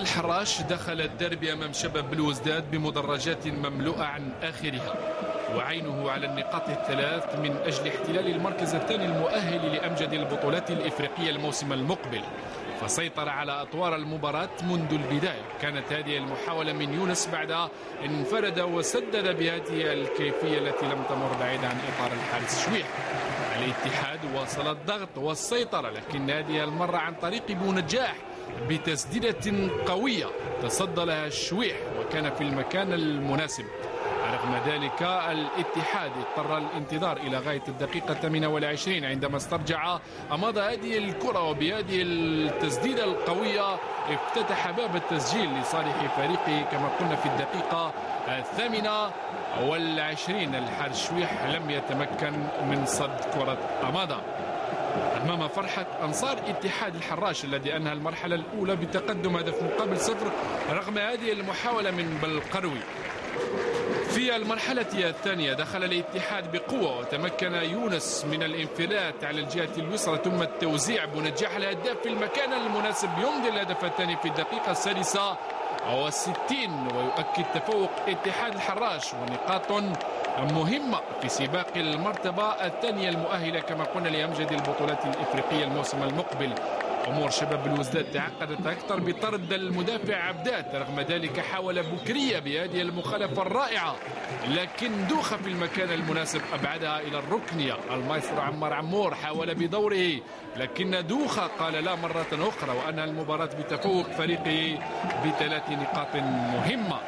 الحراش دخل الدربي أمام شباب بلوزداد بمدرجات مملوءة عن آخرها وعينه على النقاط الثلاث من أجل احتلال المركز الثاني المؤهل لأمجد البطولات الإفريقية الموسم المقبل. فسيطر على أطوار المباراة منذ البداية. كانت هذه المحاولة من يونس بعد انفرد وسدد بهذه الكيفية التي لم تمر بعيد عن إطار الحارس شويح الاتحاد واصل الضغط والسيطرة لكن هذه المرة عن طريق بونجاح. بتسديدة قوية تصدى لها الشويح وكان في المكان المناسب. رغم ذلك الاتحاد اضطر الانتظار إلى غاية الدقيقة 28 عندما استرجع أماض هذه الكرة وبهذه التسديدة القوية افتتح باب التسجيل لصالح فريقه كما قلنا في الدقيقة الثامنة والعشرين. الحارس شويح لم يتمكن من صد كرة أماضة أمام فرحة أنصار اتحاد الحراش الذي أنهى المرحلة الأولى بتقدم هدف مقابل صفر رغم هذه المحاولة من بلقروي. في المرحلة الثانية دخل الاتحاد بقوة وتمكن يونس من الانفلات على الجهة اليسرى ثم التوزيع بنجاح الهداف في المكان المناسب يمضي الهدف الثاني في الدقيقة السادسة. والستين ويؤكد تفوق اتحاد الحراش ونقاط مهمة في سباق المرتبة الثانية المؤهلة كما قلنا لأمجد البطولات الإفريقية الموسم المقبل. أمور شباب الوزداد تعقدت أكثر بطرد المدافع عبدات رغم ذلك حاول بكرية بهذه المخالفة الرائعة. لكن دوخة في المكان المناسب أبعدها إلى الركنية. المايسترو عمار عمور حاول بدوره لكن دوخة قال لا مرة أخرى وأنهى المباراة بتفوق فريقه بثلاث نقاط مهمة.